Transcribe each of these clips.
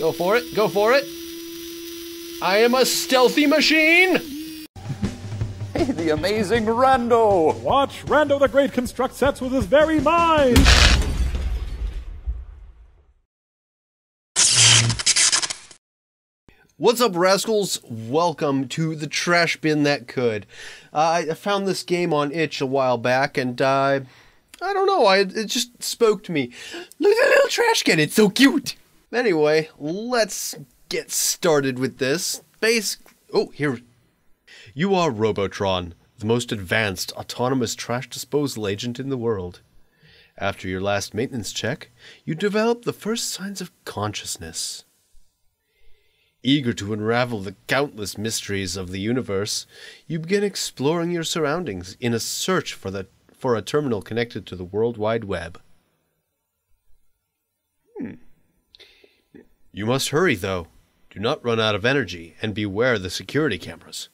Go for it. Go for it. I am a stealthy machine. Hey, the unAmazing Rando! Watch Rando the Great construct sets with his very mind! What's up, rascals? Welcome to the trash bin that could. Uh, I found this game on itch a while back, and uh, I don't know. I it just spoke to me. Look at that little trash can. It's so cute. Anyway, let's get started with this. Base. Oh, here. You are Robotron, the most advanced autonomous trash disposal agent in the world. After your last maintenance check, you develop the first signs of consciousness. Eager to unravel the countless mysteries of the universe, you begin exploring your surroundings in a search for the for a terminal connected to the World Wide Web. You must hurry, though. Do not run out of energy, and beware the security cameras.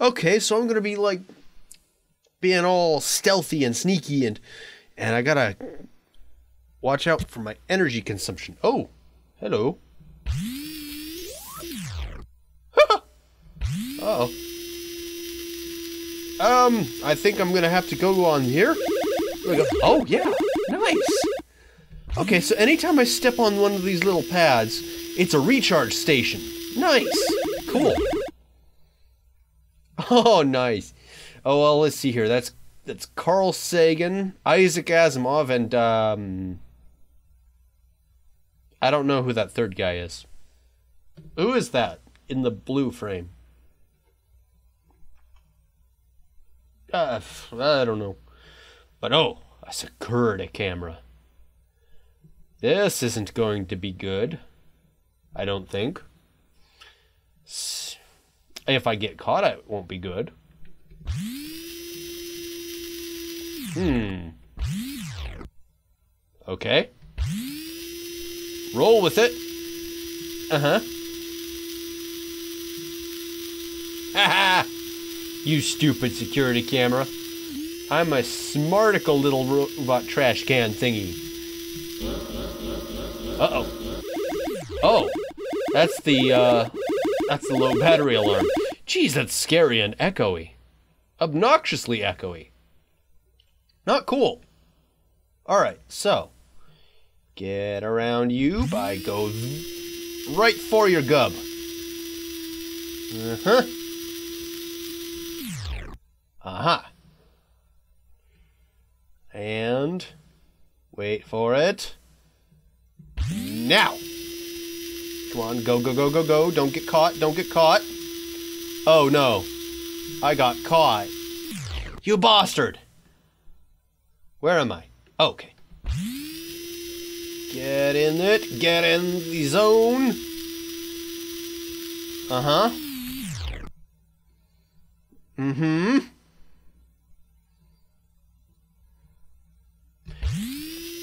Okay, so I'm gonna be like being all stealthy and sneaky, and and I gotta watch out for my energy consumption. Oh, hello. oh. Um, I think I'm gonna have to go on here. Go. Oh yeah, nice. Okay, so anytime I step on one of these little pads, it's a recharge station. Nice. Cool. Oh, nice. Oh well, let's see here. That's that's Carl Sagan, Isaac Asimov, and um, I don't know who that third guy is. Who is that in the blue frame? Uh, I don't know. But oh, a security camera. This isn't going to be good. I don't think. If I get caught, it won't be good. Hmm. Okay. Roll with it. Uh huh. Haha! You stupid security camera. I'm a smarticle little robot trash can thingy. Uh oh. Oh, that's the uh, that's the low battery alarm. Geez, that's scary and echoey, obnoxiously echoey. Not cool. All right, so get around you by go right for your gub. Uh huh. Uh huh. And wait for it. Now. Come on, go, go, go, go, go. Don't get caught. Don't get caught. Oh no. I got caught. You bastard. Where am I? Okay. Get in it. Get in the zone. Uh huh. Mm hmm.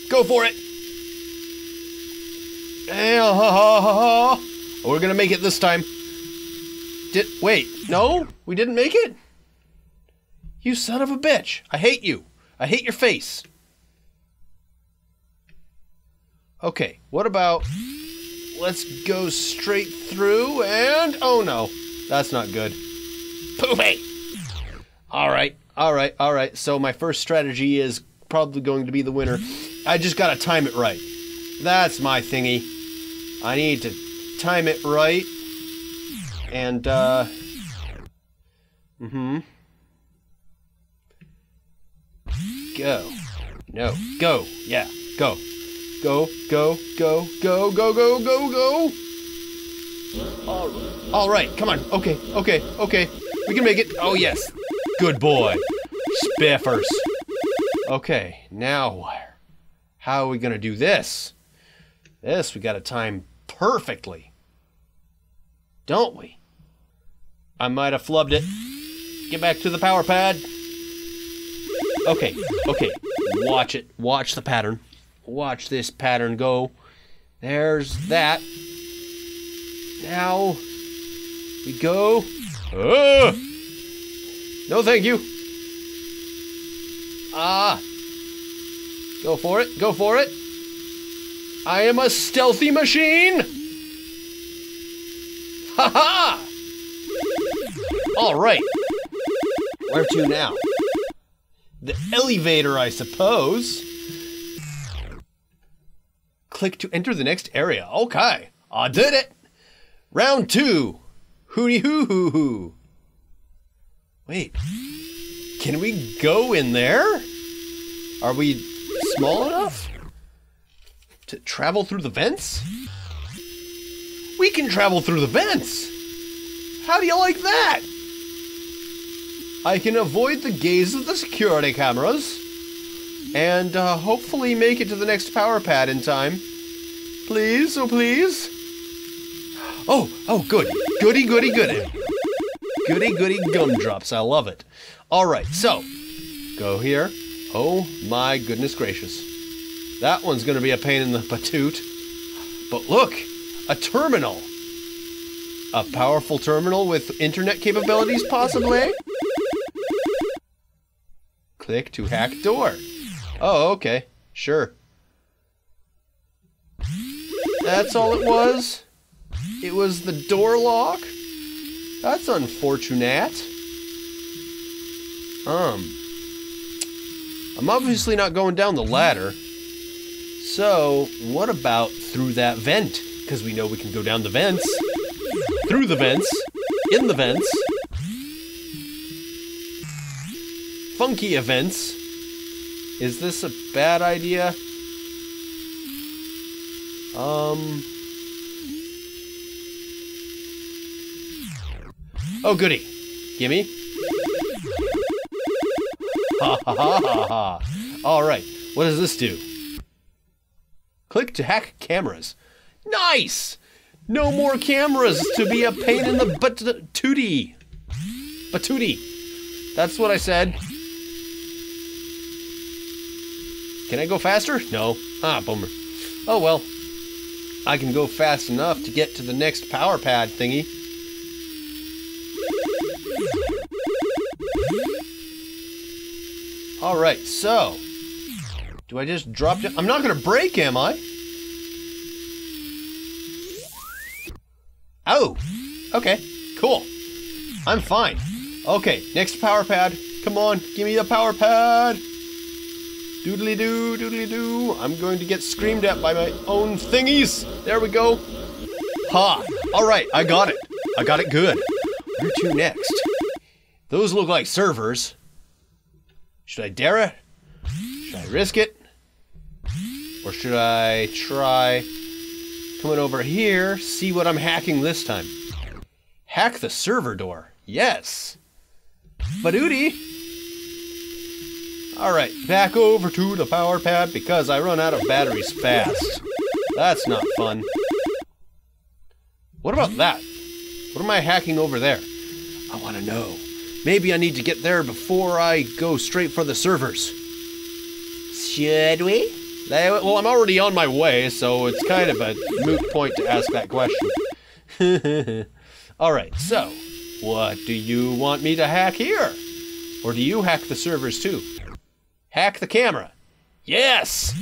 Go for it. Oh, we're gonna make it this time. Did wait? No, we didn't make it. You son of a bitch! I hate you. I hate your face. Okay, what about let's go straight through and oh no, that's not good. Poopy. All right, all right, all right. So my first strategy is probably going to be the winner. I just gotta time it right. That's my thingy. I need to time it right. And, uh. Mm hmm. Go. No. Go. Yeah. Go. Go, go, go, go, go, go, go, go. All- All right. Come on. Okay. Okay. Okay. We can make it. Oh, yes. Good boy. Spiffers. Okay. Now, how are we to do this? This we got to time perfectly. Don't we? I might have flubbed it. Get back to the power pad. Okay, okay. Watch it. Watch the pattern. Watch this pattern go. There's that. Now we go. No, thank you. Ah. Go for it. Go for it. I am a stealthy machine. All right. Where to now? The elevator, I suppose. Click to enter the next area. Okay, I did it. Round two. Hooty hoo hoo hoo. Wait, can we go in there? Are we small enough to travel through the vents? We can travel through the vents. How do you like that? I can avoid the gaze of the security cameras and uh, hopefully make it to the next power pad in time. Please, oh please. Oh, oh, good. Goody, goody, goody. Goody, goody gumdrops. I love it. All right, so go here. Oh my goodness gracious. That one's going to be a pain in the patoot. But look, a terminal. A powerful terminal with internet capabilities, possibly? Click to hack door. Oh, okay. Sure. That's all it was? It was the door lock? That's unfortunate. Um. I'm obviously not going down the ladder. So, what about through that vent? Because we know we can go down the vents. Through the vents. In the vents. Funky events. Is this a bad idea? Um. Oh, goody. Gimme. Ha ha ha ha ha. All right. What does this do? Click to hack cameras. Nice! No more cameras to be a pain in the butt tootie. Batootie. That's what I said. Can I go faster? No. Ah, bummer. Oh well. I can go fast enough to get to the next power pad thingy. Alright, so. Do I just drop down? I'm not gonna break, am I? Oh! Okay, cool. I'm fine. Okay, next power pad. Come on, give me the power pad! Doodly doo, doodly doo. I'm going to get screamed at by my own thingies. There we go. Ha! Alright, I got it. I got it good. Where to next? Those look like servers. Should I dare it? Should I risk it? Or should I try coming over here, see what I'm hacking this time? Hack the server door. Yes. Badooty. Alright, back over to the power pad because I run out of batteries fast. That's not fun. What about that? What am I hacking over there? I want to know. Maybe I need to get there before I go straight for the servers. Should we? Well, I'm already on my way, so it's kind of a moot point to ask that question. Alright, so, what do you want me to hack here? Or do you hack the servers too? Hack the camera. Yes!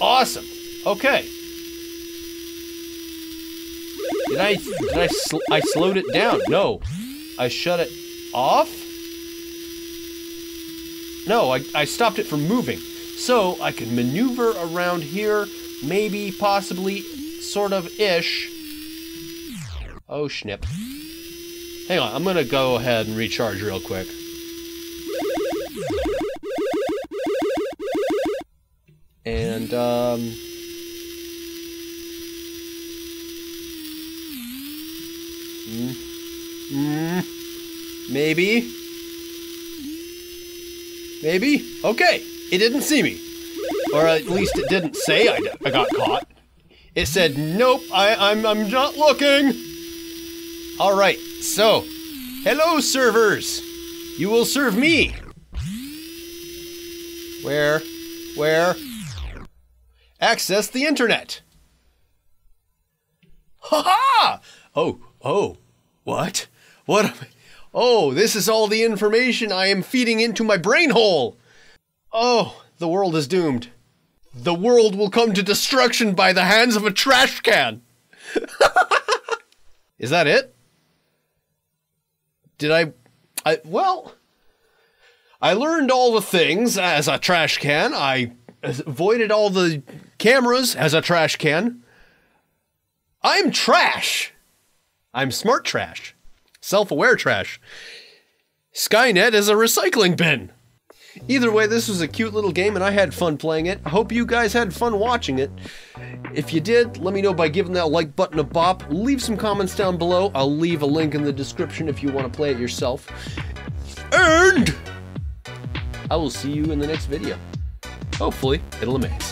Awesome. Okay. Did I did I sl I slowed it down? No. I shut it off? No, I, I stopped it from moving. So I can maneuver around here, maybe, possibly, sort of ish. Oh, snip. Hang on, I'm gonna go ahead and recharge real quick. And, um... Mm, mm, maybe? Maybe? Okay, it didn't see me. Or at least it didn't say I, I got caught. It said, nope, I, I'm, I'm not looking. All right, so, hello servers. You will serve me. Where? Where? Access the internet. Ha ha! Oh, oh, what? What? am I- Oh, this is all the information I am feeding into my brain hole. Oh, the world is doomed. The world will come to destruction by the hands of a trash can. is that it? Did I? I well, I learned all the things as a trash can. I avoided all the cameras as a trash can. I'm trash. I'm smart trash. Self-aware trash. Skynet is a recycling bin. Either way, this was a cute little game and I had fun playing it. I hope you guys had fun watching it. If you did, let me know by giving that like button a bop. Leave some comments down below. I'll leave a link in the description if you want to play it yourself. And I will see you in the next video. Hopefully, it'll amaze.